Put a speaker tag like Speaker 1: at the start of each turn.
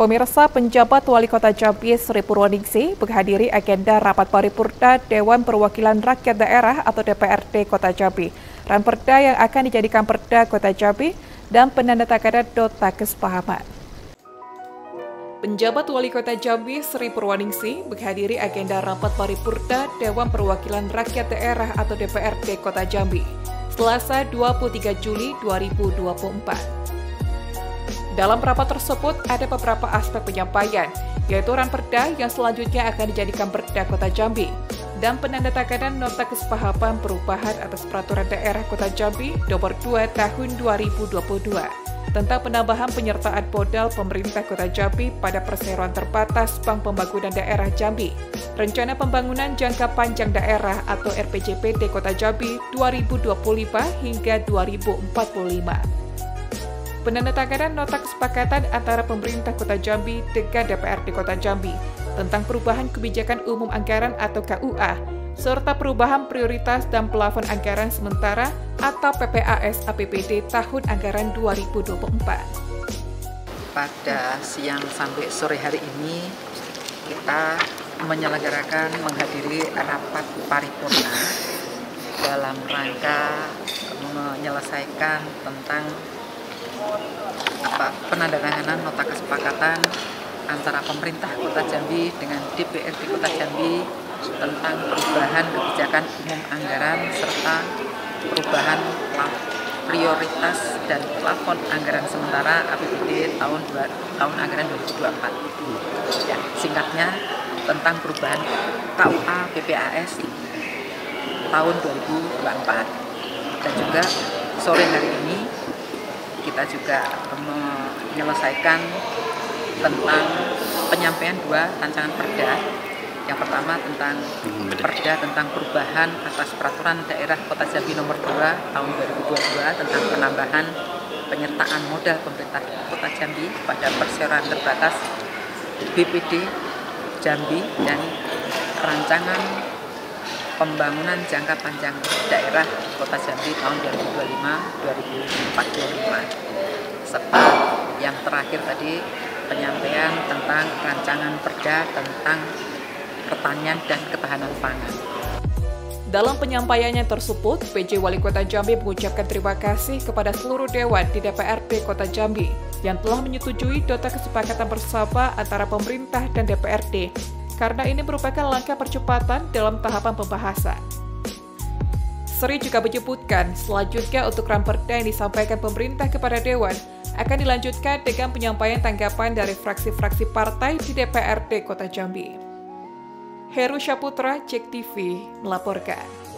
Speaker 1: Pemirsa penjabat Wali Kota Jambi Sri Purwaningsi menghadiri agenda rapat paripurna Dewan Perwakilan Rakyat Daerah atau DPRD Kota Jambi. Ranperda yang akan dijadikan perda Kota Jambi dan penandatanganan nota kesepahaman. Penjabat Wali Kota Jambi Sri Purwaningsi menghadiri agenda rapat paripurna Dewan Perwakilan Rakyat Daerah atau DPRD Kota Jambi, Selasa 23 Juli 2024. Dalam rapat tersebut ada beberapa aspek penyampaian, yaitu ranperda yang selanjutnya akan dijadikan perda Kota Jambi, dan penandatanganan nota kesepahaman perubahan atas peraturan daerah Kota Jambi nomor 2 tahun 2022 tentang penambahan penyertaan modal pemerintah Kota Jambi pada perseroan terbatas Bank Pembangunan Daerah Jambi, Rencana Pembangunan Jangka Panjang Daerah atau RPJPD Kota Jambi 2025 hingga 2045 penandatanganan nota kesepakatan antara pemerintah Kota Jambi dengan DPRD Kota Jambi tentang perubahan kebijakan umum anggaran atau KUA, serta perubahan prioritas dan plafon anggaran sementara atau PPAS APBD tahun anggaran 2024.
Speaker 2: Pada siang sampai sore hari ini, kita menyelenggarakan menghadiri rapat paripurna dalam rangka menyelesaikan tentang penandatanganan nota kesepakatan antara pemerintah Kota Jambi dengan DPRD Kota Jambi tentang perubahan kebijakan umum anggaran serta perubahan prioritas dan plafon anggaran sementara APBD tahun 2, tahun anggaran 2024. Ya, singkatnya tentang perubahan KUA PPAS tahun 2024 dan juga sore hari ini kita juga menyelesaikan tentang penyampaian dua rancangan perda. Yang pertama tentang perda tentang perubahan atas peraturan daerah Kota Jambi nomor 2 tahun 2022 tentang penambahan penyertaan modal pemerintah Kota Jambi pada perseroan terbatas BPD Jambi dan rancangan pembangunan jangka panjang daerah Kota Jambi tahun 2025-2045 serta yang terakhir tadi penyampaian tentang rancangan perda tentang pertanian dan ketahanan pangan.
Speaker 1: Dalam penyampaiannya tersebut, PJ Wali Kota Jambi mengucapkan terima kasih kepada seluruh dewan di DPRD Kota Jambi yang telah menyetujui dota kesepakatan bersama antara pemerintah dan DPRD karena ini merupakan langkah percepatan dalam tahapan pembahasan. Seri juga menyebutkan, selanjutnya untuk ramperda yang disampaikan pemerintah kepada Dewan akan dilanjutkan dengan penyampaian tanggapan dari fraksi-fraksi partai di DPRD Kota Jambi. Heru Syaputra, Cek TV, melaporkan.